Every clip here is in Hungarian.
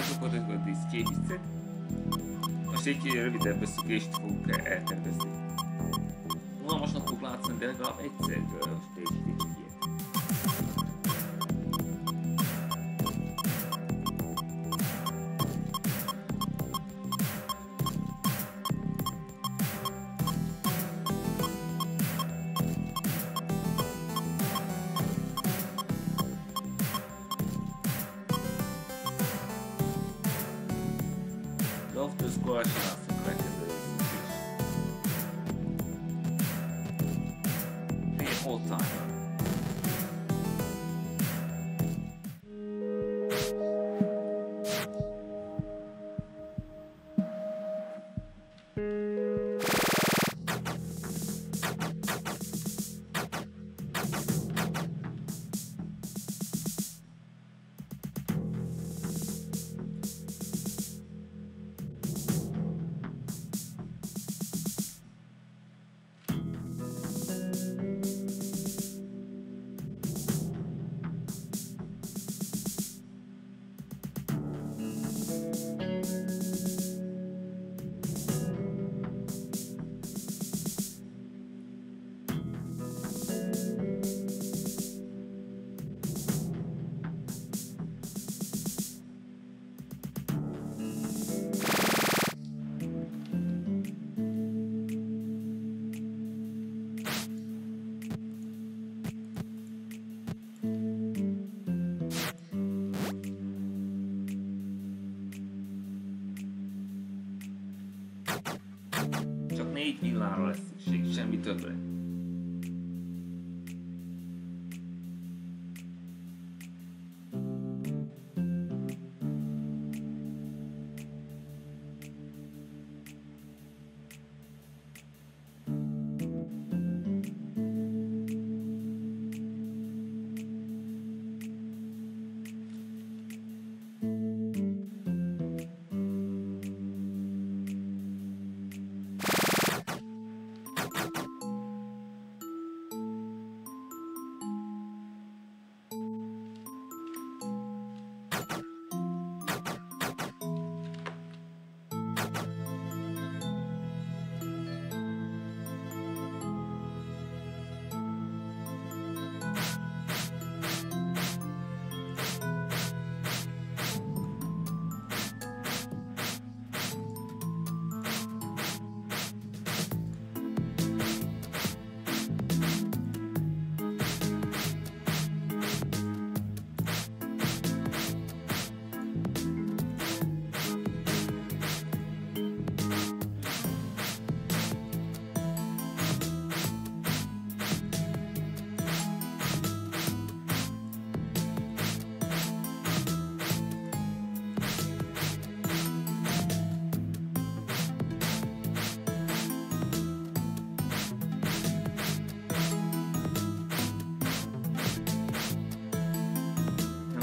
hogy is képítszek. Most egy rövidebb összegést fogunk eltervezni. Unalmasnak fog látszani, de legalább egyszer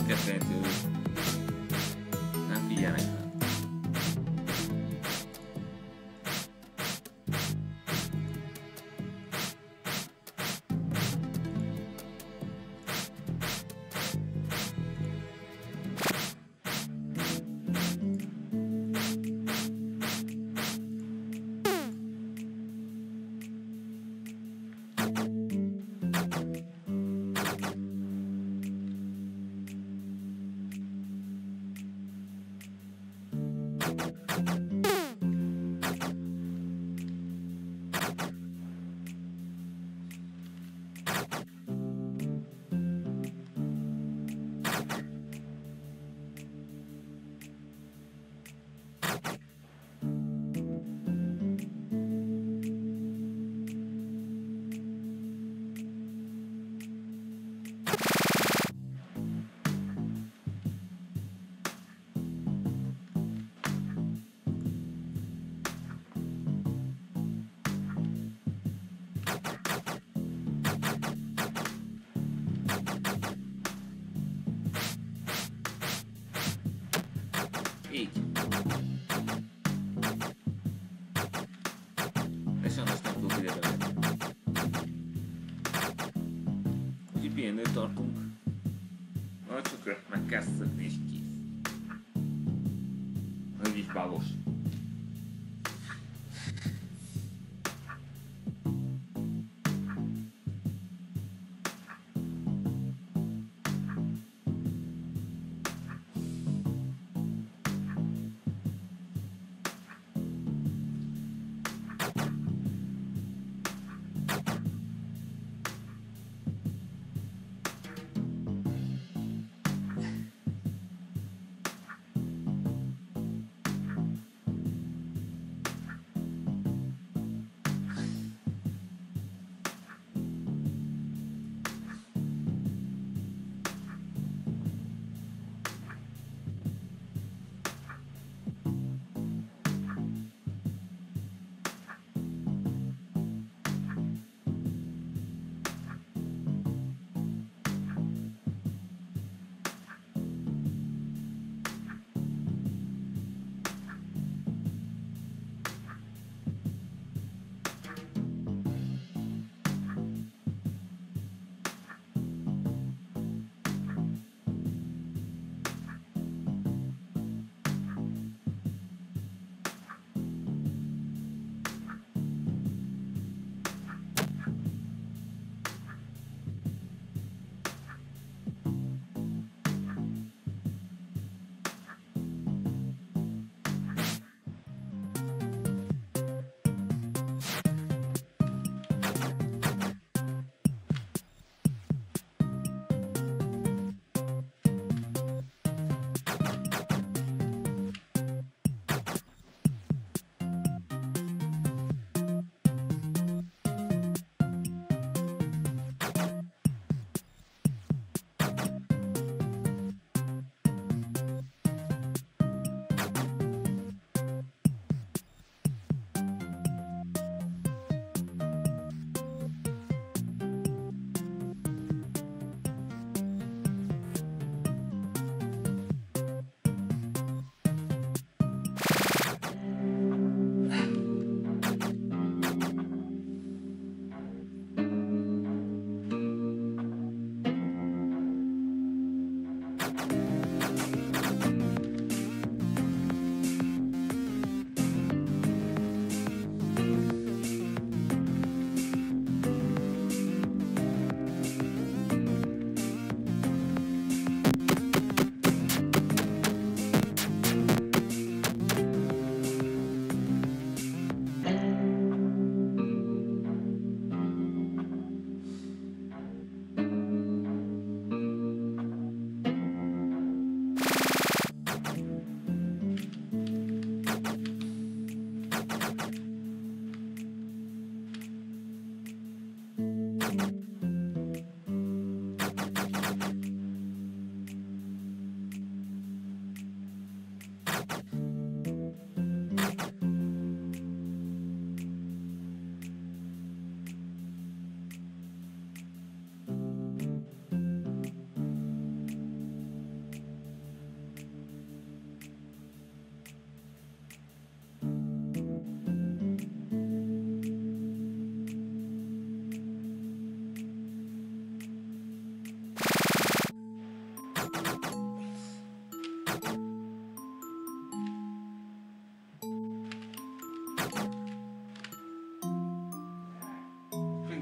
Yes, that, dude. itt tartunk. A csökröt meg kell szökni és kész. Hogy is babos.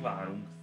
levaram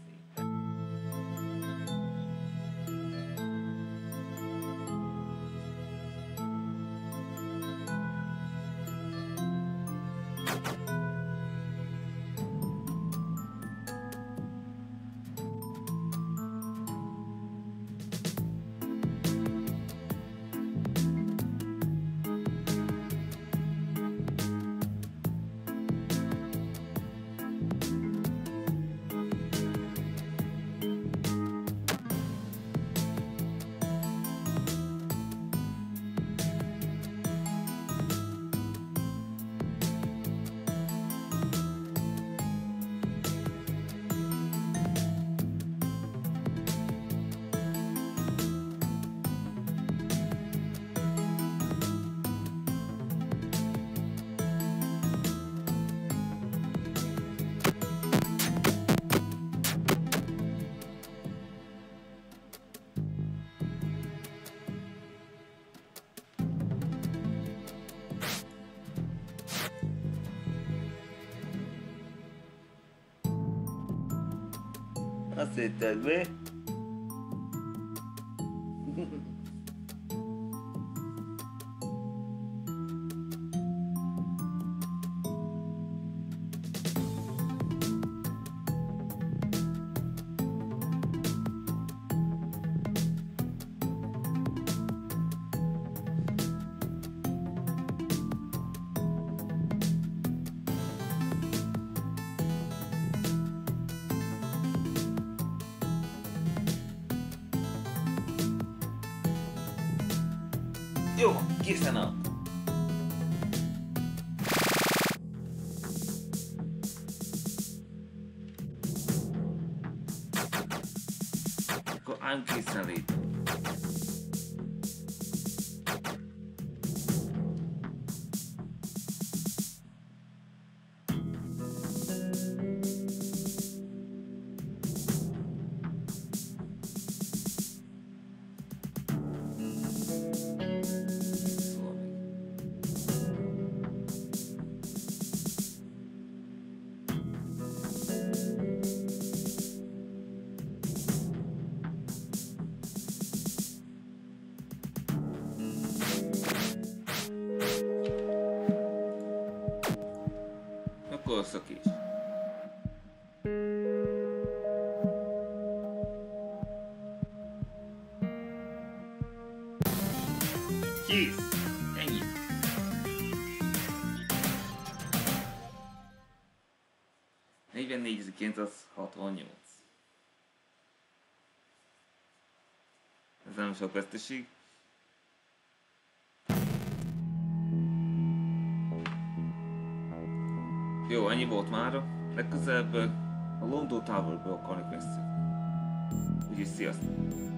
Ah, cette euh, année Yo, geht's ab? I'm Christian Reed. Akkor szakíts. Kész! Ennyi. Negyvennégyezer az 68. Ez nem sok veszteség. Jó, ennyi volt mára. Legközelebb a London Towerből akarnék vissza. Úgyhogy sziasztok!